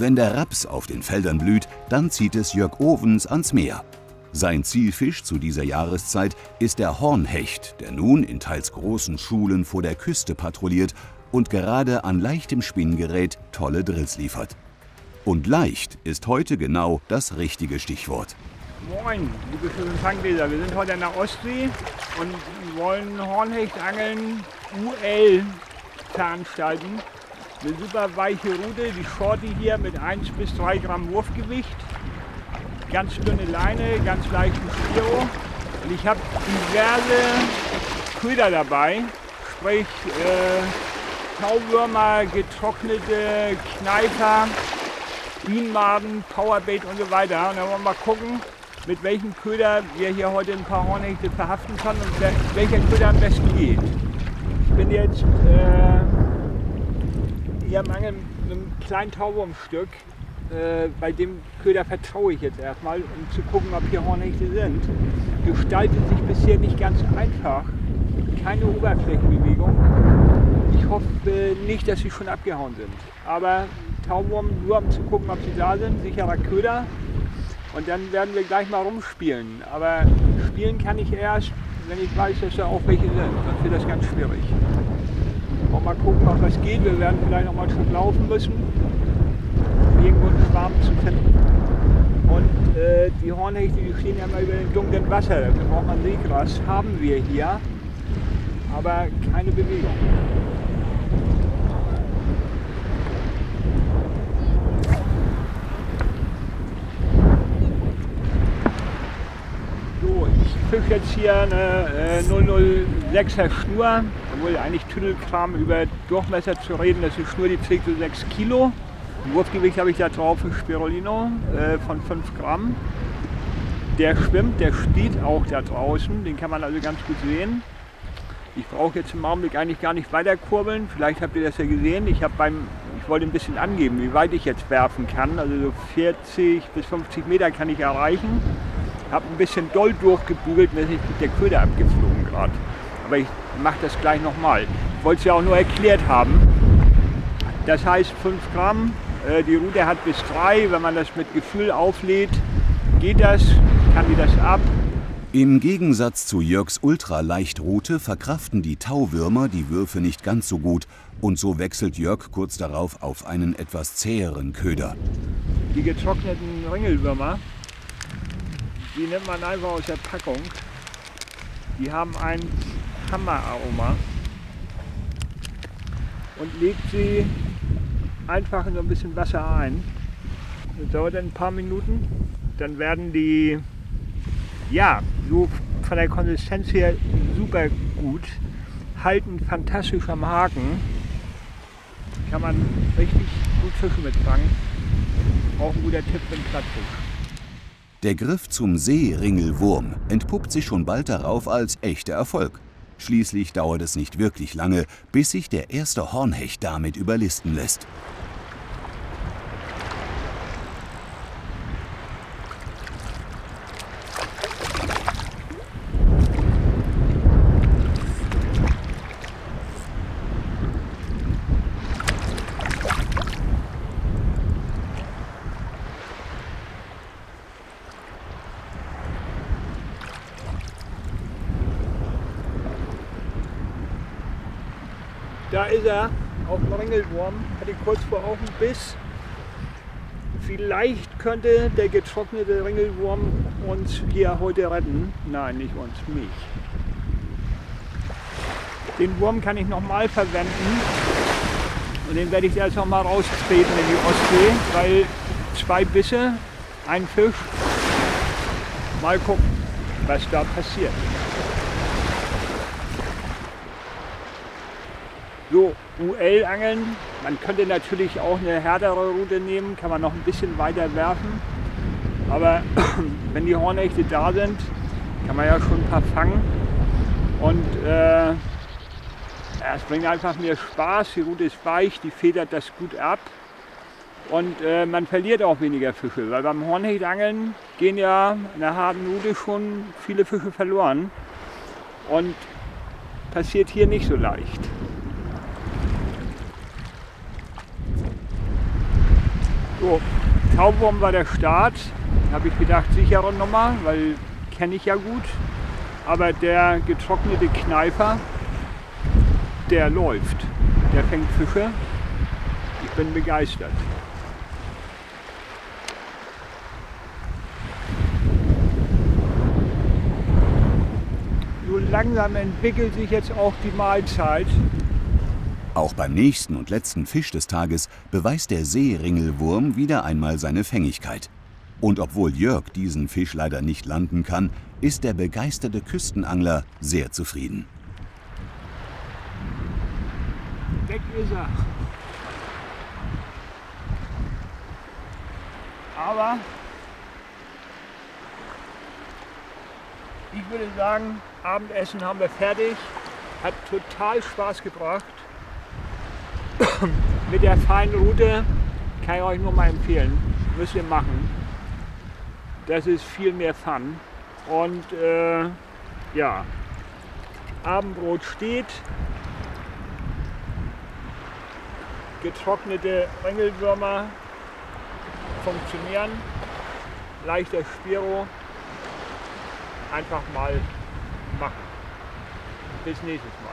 Wenn der Raps auf den Feldern blüht, dann zieht es Jörg Ovens ans Meer. Sein Zielfisch zu dieser Jahreszeit ist der Hornhecht, der nun in teils großen Schulen vor der Küste patrouilliert und gerade an leichtem Spinngerät tolle Drills liefert. Und leicht ist heute genau das richtige Stichwort. Moin, liebe Fangleser. Wir sind heute in der Ostsee und wollen Hornhecht angeln UL veranstalten. Eine super weiche Rute, die Shorty hier mit 1 bis 3 Gramm Wurfgewicht. Ganz dünne Leine, ganz leichten Spiro. Und ich habe diverse Köder dabei, sprich äh, Tauwürmer, getrocknete Kneifer, Bienenmaden, Powerbait und so weiter. Und dann wollen wir mal gucken, mit welchem Köder wir hier heute ein paar Hornhechte verhaften können und welcher Köder am besten geht. Ich bin jetzt äh, am Angeln mit einem kleinen Taubwurmstück. Äh, bei dem Köder vertraue ich jetzt erstmal, um zu gucken, ob hier Hornhechte sind. Gestaltet sich bisher nicht ganz einfach. Keine Oberflächenbewegung. Ich hoffe nicht, dass sie schon abgehauen sind. Aber Taubwurm nur um zu gucken, ob sie da sind. Sicherer Köder. Und dann werden wir gleich mal rumspielen. Aber spielen kann ich erst, wenn ich weiß, dass da auch welche sind. Dann wird das ganz schwierig. Und mal gucken, ob das geht. Wir werden vielleicht noch mal ein Stück laufen müssen, um irgendwo einen Schwarm zu finden. Und äh, die Hornhechte, die stehen ja immer über dem dunklen Wasser. Da braucht man Seegras. Haben wir hier, aber keine Bewegung. fische jetzt hier eine äh, 006er Schnur, obwohl eigentlich Tüdelkram über Durchmesser zu reden, das ist Schnur, die so 6 Kilo. Ein Wurfgewicht habe ich da drauf für Spirulino äh, von 5 Gramm. Der schwimmt, der steht auch da draußen, den kann man also ganz gut sehen. Ich brauche jetzt im Augenblick eigentlich gar nicht weiter kurbeln. Vielleicht habt ihr das ja gesehen. Ich, beim, ich wollte ein bisschen angeben, wie weit ich jetzt werfen kann. Also so 40 bis 50 Meter kann ich erreichen habe ein bisschen doll durchgebügelt, mir ist der Köder abgeflogen gerade. Aber ich mache das gleich nochmal. Ich wollte es ja auch nur erklärt haben. Das heißt 5 Gramm, äh, die Rute hat bis 3. Wenn man das mit Gefühl auflädt, geht das, kann die das ab. Im Gegensatz zu Jörgs Ultraleichtroute verkraften die Tauwürmer die Würfe nicht ganz so gut und so wechselt Jörg kurz darauf auf einen etwas zäheren Köder. Die getrockneten Ringelwürmer die nimmt man einfach aus der Packung. Die haben ein Hammeraroma und legt sie einfach in so ein bisschen Wasser ein. Das dauert ein paar Minuten. Dann werden die, ja, so von der Konsistenz her super gut, halten fantastisch am Haken. Kann man richtig gut Fische mitfangen. Auch ein guter Tipp für den. Der Griff zum Seeringelwurm entpuppt sich schon bald darauf als echter Erfolg. Schließlich dauert es nicht wirklich lange, bis sich der erste Hornhecht damit überlisten lässt. Da ist er auf dem Ringelwurm, hat ihn kurz vor Augen Biss. Vielleicht könnte der getrocknete Ringelwurm uns hier heute retten. Nein, nicht uns, mich. Den Wurm kann ich nochmal verwenden und den werde ich jetzt noch mal raustreten in die Ostsee, weil zwei Bisse, ein Fisch. Mal gucken, was da passiert. So, UL-Angeln. Man könnte natürlich auch eine härtere Route nehmen, kann man noch ein bisschen weiter werfen. Aber wenn die Hornechte da sind, kann man ja schon ein paar fangen. Und äh, es bringt einfach mehr Spaß. Die Route ist weich, die federt das gut ab. Und äh, man verliert auch weniger Fische, weil beim Hornhechtangeln gehen ja in der harten Route schon viele Fische verloren. Und passiert hier nicht so leicht. So, Taubwurm war der Start. Habe ich gedacht, sichere Nummer, weil kenne ich ja gut. Aber der getrocknete Kneifer, der läuft. Der fängt Fische. Ich bin begeistert. So langsam entwickelt sich jetzt auch die Mahlzeit. Auch beim nächsten und letzten Fisch des Tages beweist der Seeringelwurm wieder einmal seine Fängigkeit. Und obwohl Jörg diesen Fisch leider nicht landen kann, ist der begeisterte Küstenangler sehr zufrieden. Weg ist er. Aber ich würde sagen, Abendessen haben wir fertig. Hat total Spaß gebracht. Mit der feinen Route kann ich euch nur mal empfehlen. Müsst ihr machen. Das ist viel mehr Fun. Und äh, ja, Abendbrot steht. Getrocknete Ringelwürmer funktionieren. Leichter Spiro. Einfach mal machen. Bis nächstes Mal.